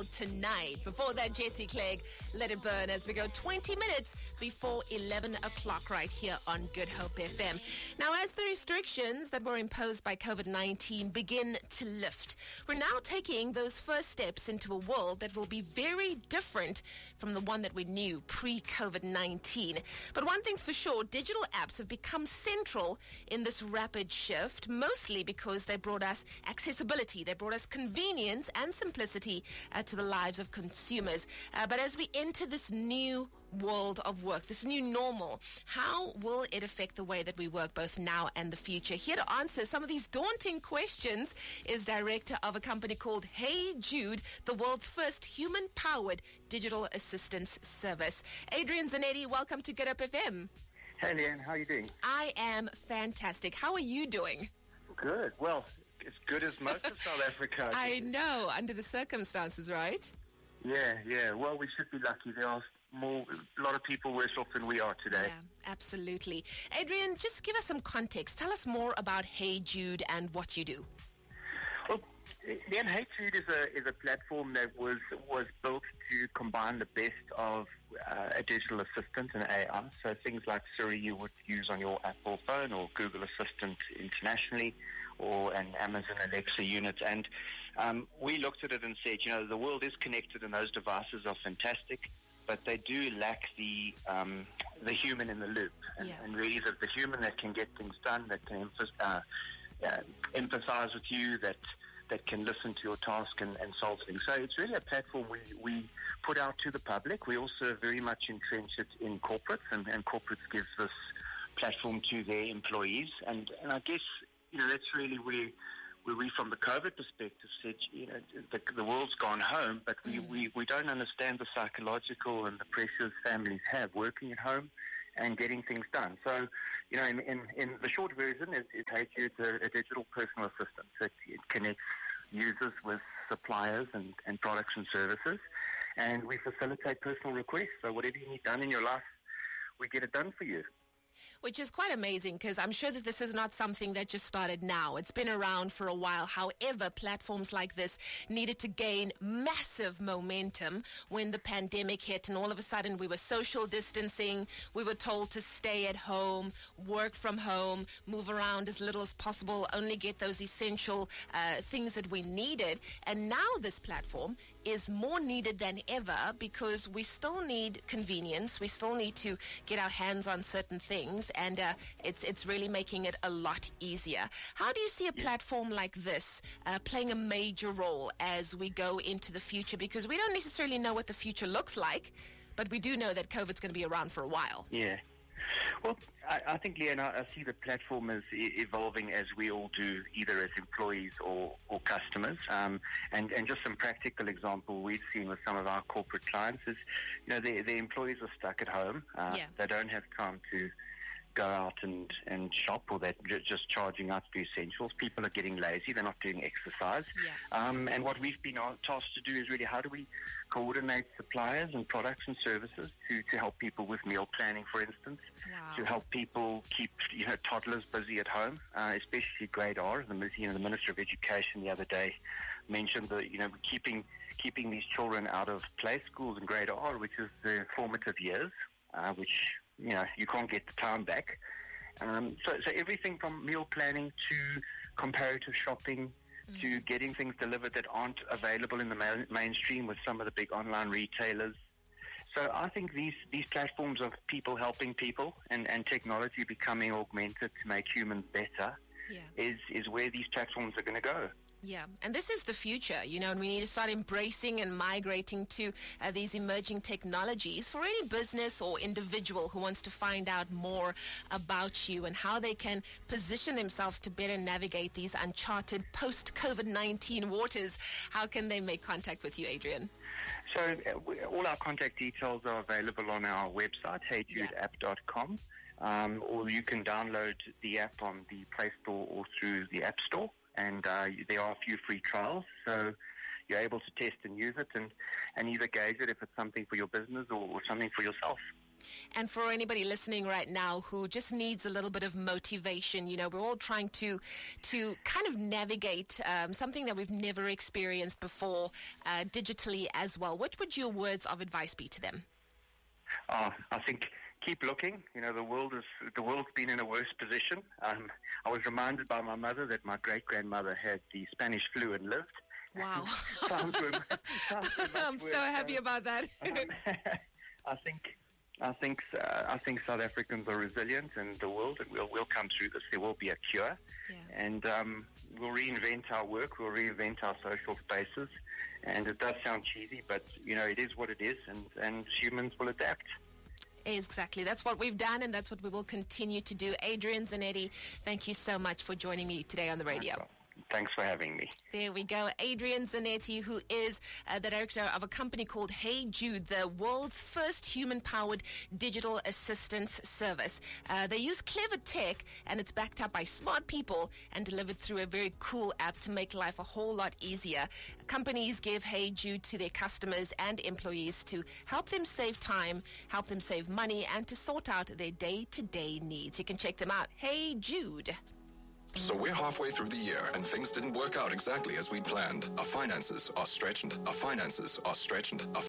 tonight. Before that, Jesse Clegg, Let It Burn as we go 20 minutes before 11 o'clock right here on Good Hope FM. Now, as the restrictions that were imposed by COVID-19 begin to lift, we're now taking those first steps into a world that will be very different from the one that we knew pre-COVID-19. But one thing's for sure, digital apps have become central in this rapid shift, mostly because they brought us accessibility, they brought us convenience and simplicity to the lives of consumers. Uh, but as we enter this new world of work, this new normal, how will it affect the way that we work both now and the future? Here to answer some of these daunting questions is director of a company called Hey Jude, the world's first human powered digital assistance service. Adrian Zanetti, welcome to Good Hope FM. Hey, Leanne, how are you doing? I am fantastic. How are you doing? Good. Well, as good as most of South Africa. I know, under the circumstances, right? Yeah, yeah. Well, we should be lucky. There are more, a lot of people worse off than we are today. Yeah, absolutely. Adrian, just give us some context. Tell us more about Hey Jude and what you do. Well, the Hey Jude is a is a platform that was was built to combine the best of uh, a digital assistant and AI. So things like Siri you would use on your Apple phone or Google Assistant internationally or an Amazon Alexa unit. And um, we looked at it and said, you know, the world is connected and those devices are fantastic, but they do lack the um, the human in the loop, and, Yeah. and really the, the human that can get things done, that can emph- uh, uh, empathize with you, that that can listen to your task and, and solve things. So it's really a platform we, we put out to the public. We also very much entrench it in corporates, and, and corporates give this platform to their employees. And, and I guess, you know, that's really where, where we, from the COVID perspective, said, you know, the, the world's gone home, but we, we, we don't understand the psychological and the pressures families have working at home and getting things done. So, you know, in, in, in the short version, it, it takes you to a digital personal assistant. It, it connects users with suppliers and, and products and services, and we facilitate personal requests. So whatever you need done in your life, we get it done for you. Which is quite amazing because I'm sure that this is not something that just started now. It's been around for a while. However, platforms like this needed to gain massive momentum when the pandemic hit and all of a sudden we were social distancing. We were told to stay at home, work from home, move around as little as possible, only get those essential uh, things that we needed. And now this platform is more needed than ever because we still need convenience. We still need to get our hands on certain things, and uh, it's it's really making it a lot easier. How do you see a platform like this uh, playing a major role as we go into the future? Because we don't necessarily know what the future looks like, but we do know that COVID's going to be around for a while. Yeah. Well, I, I think, Leanne, I, I see the platform as e- evolving as we all do, either as employees or, or customers. Um, and, and just some practical example we've seen with some of our corporate clients is, you know, their, their employees are stuck at home. Uh, Yeah. They don't have time to go out and, and shop or they're just charging out for essentials. People are getting lazy. They're not doing exercise. Yeah. Um, and what we've been tasked to do is really how do we coordinate suppliers and products and services to, to help people with meal planning, for instance, Wow. to help people keep you know toddlers busy at home, uh, especially grade R. The you know the Minister of Education the other day mentioned that you know keeping keeping these children out of play schools in grade R, which is the formative years, uh, which you know you can't get the time back. Um, so, so everything from meal planning to comparative shopping to getting things delivered that aren't available in the main, mainstream with some of the big online retailers. So I think these, these platforms of people helping people and, and technology becoming augmented to make humans better Yeah. is, is where these platforms are going to go. Yeah, and this is the future, you know, and we need to start embracing and migrating to uh, these emerging technologies for any business or individual who wants to find out more about you and how they can position themselves to better navigate these uncharted post COVID 19 waters. How can they make contact with you, Adrian? So uh, all our contact details are available on our website, heyjudeapp.com, um, or you can download the app on the Play Store or through the App Store. And uh, there are a few free trials. So you're able to test and use it and, and either gauge it if it's something for your business or, or something for yourself. And for anybody listening right now who just needs a little bit of motivation, you know, we're all trying to to kind of navigate um, something that we've never experienced before uh, digitally as well. What would your words of advice be to them? Uh, I think keep looking. You know, the world is the world's been in a worse position. Um, I was reminded by my mother that my great grandmother had the Spanish flu and lived. Wow. I'm so happy about that. um, I think I think uh, I think South Africans are resilient and the world, and we'll we'll come through this. There will be a cure, Yeah. and um, we'll reinvent our work. We'll reinvent our social spaces. And it does sound cheesy, but you know it is what it is, and and humans will adapt. Exactly. That's what we've done, and that's what we will continue to do. Adrian Zanetti, thank you so much for joining me today on the radio. Thanks for having me. There we go. Adrian Zanetti, who is uh, the director of a company called Hey Jude, the world's first human powered digital assistance service. Uh, they use clever tech and it's backed up by smart people and delivered through a very cool app to make life a whole lot easier. Companies give Hey Jude to their customers and employees to help them save time, help them save money, and to sort out their day to day needs. You can check them out. Hey Jude. So we're halfway through the year and things didn't work out exactly as we'd planned. Our finances are stretched. Our finances are stretched. Our